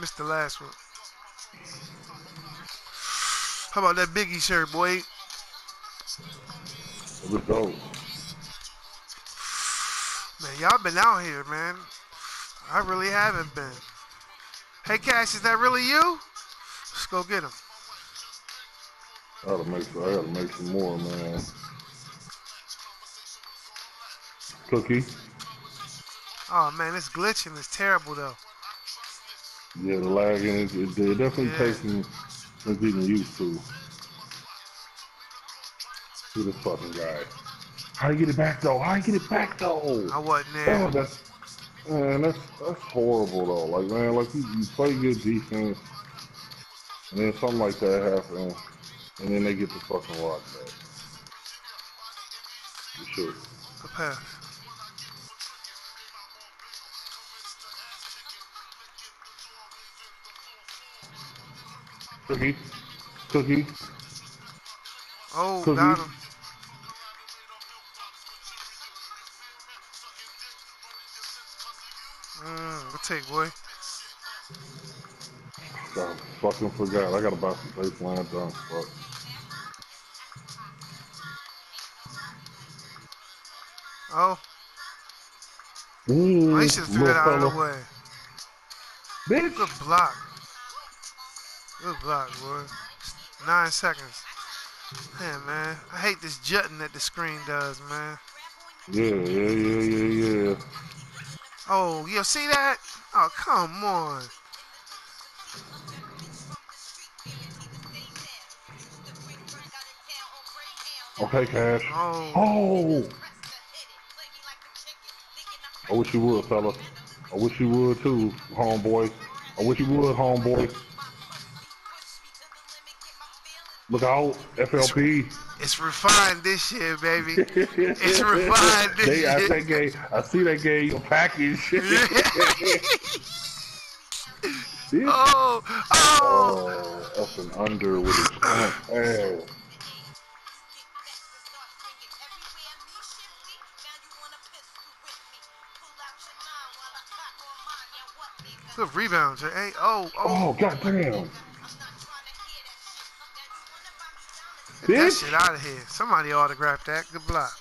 Missed the last one. How about that Biggie shirt, boy? Let's go. Man, y'all been out here, man. I really haven't been. Hey, Cash, is that really you? Let's go get him. I gotta make sure. I gotta make some more, man. Cookie. Oh man, it's glitching. It's terrible though. Yeah, the lagging. It, it, it definitely Yeah. takes some, some getting used to. To this fucking guy. How do you get it back though? How do you get it back though? I wasn't Oh, there. that's man, that's that's horrible though. Like man, like you, you play good defense, and then something like that happens, and then they get the fucking rock back. You should. Good Cookie, cookie. Oh, Cookie. got him. Mm, good take, boy. I fucking forgot. I gotta buy some baseline dunks. Fuck. Oh, Mm, I should have that out of the way. Bitch. Good block. Good block, boy. Nine seconds. Man, man. I hate this jutting that the screen does, man. Yeah, yeah, yeah, yeah, yeah. Oh, you see that? Oh, come on. Okay, Cash. Oh, Oh! I wish you would, fella. I wish you would too, homeboy. I wish you would, homeboy. Look out, FLP. it's refined this year, baby. It's refined this they, I, year. think they, I see they gave you a package. Oh, oh. Oh, up and under with his ass. Good rebound, Jay. Eh? Hey, oh, oh. Oh, goddamn. Get that shit out of here. Somebody autographed that. Good block.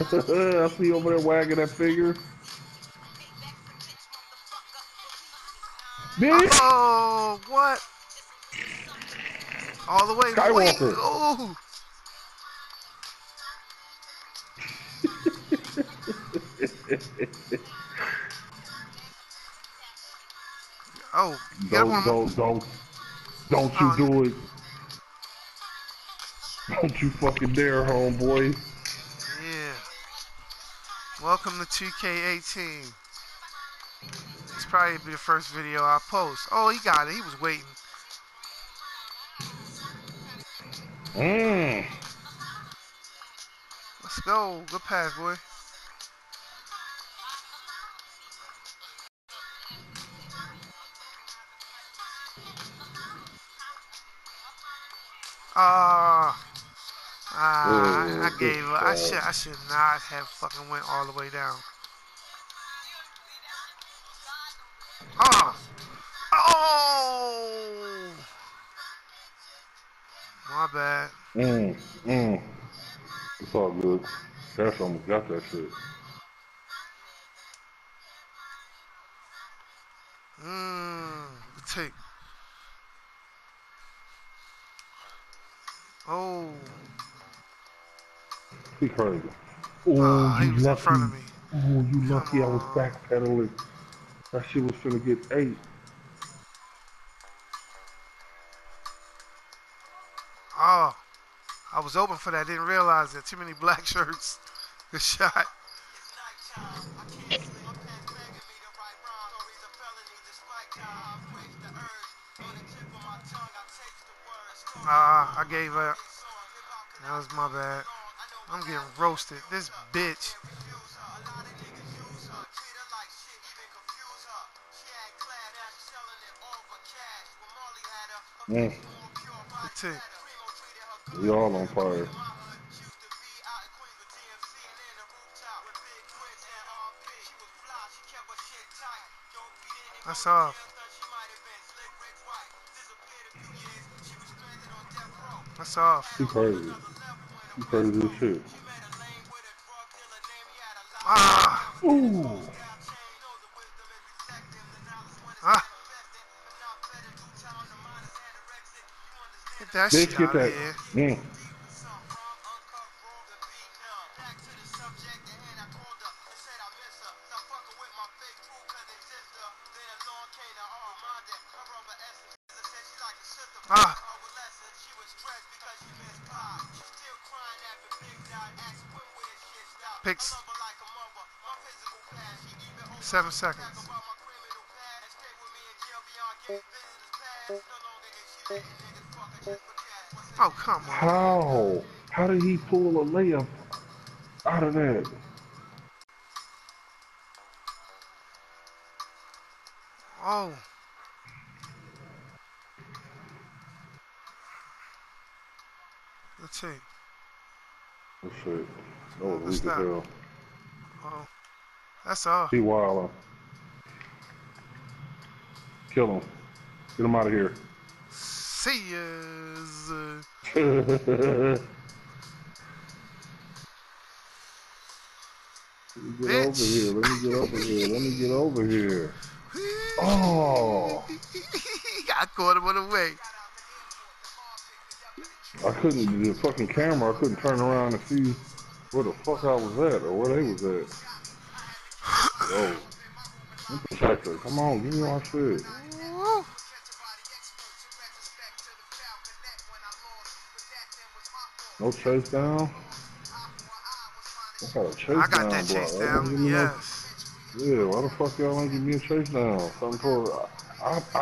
I see you over there wagging that finger. Bitch. Oh, what? All the way. Wait. Skywalker. Oh. Oh, Don't, one. don't, don't, don't you Oh. do it. Don't you fucking dare, homeboy. Yeah. Welcome to 2K18. It's probably be the first video I post. Oh, he got it. He was waiting. Mmm. Let's go. Good pass, boy. Ah. Ah, I, I gave up. I should I should not have fucking went all the way down. Ah. Oh. My bad. Mmm. Mmm. It's all good. Cash almost got that shit. Mmm. Take. Oh. He crazy. Oh, Ah, he you in lucky. front of me. Oh, you lucky I was on. backpedaling. That shit was finna get eight. Oh. I was open for that. Didn't realize that. Too many black shirts. Good shot. Ah, I gave up. That was my bad. I'm getting roasted. This bitch. Mm. We all on fire. That's off. That's off. She crazy. She crazy as shit. Ah! Ooh. Ah! Get that shit get out that. of here. Ah! Picks. Seven seconds. Oh, come on. How? How did he pull a layup out of that? Oh. Let's see. Oh shit. That was weak as hell. Oh. That's all. He wildin'. Kill him. Get him out of here. See. Uh, Let me get over here. Let me get over here. Let me get over here. Oh, I caught him on the way. I couldn't. The fucking camera. I couldn't turn around and see where the fuck I was at or where they was at. Yo, protector. Come on, give me my shit. No chase down. I got a chase I got down that chase down. me no- Yes. Yeah, why the fuck y'all ain't give me a chase down? Something for I, I,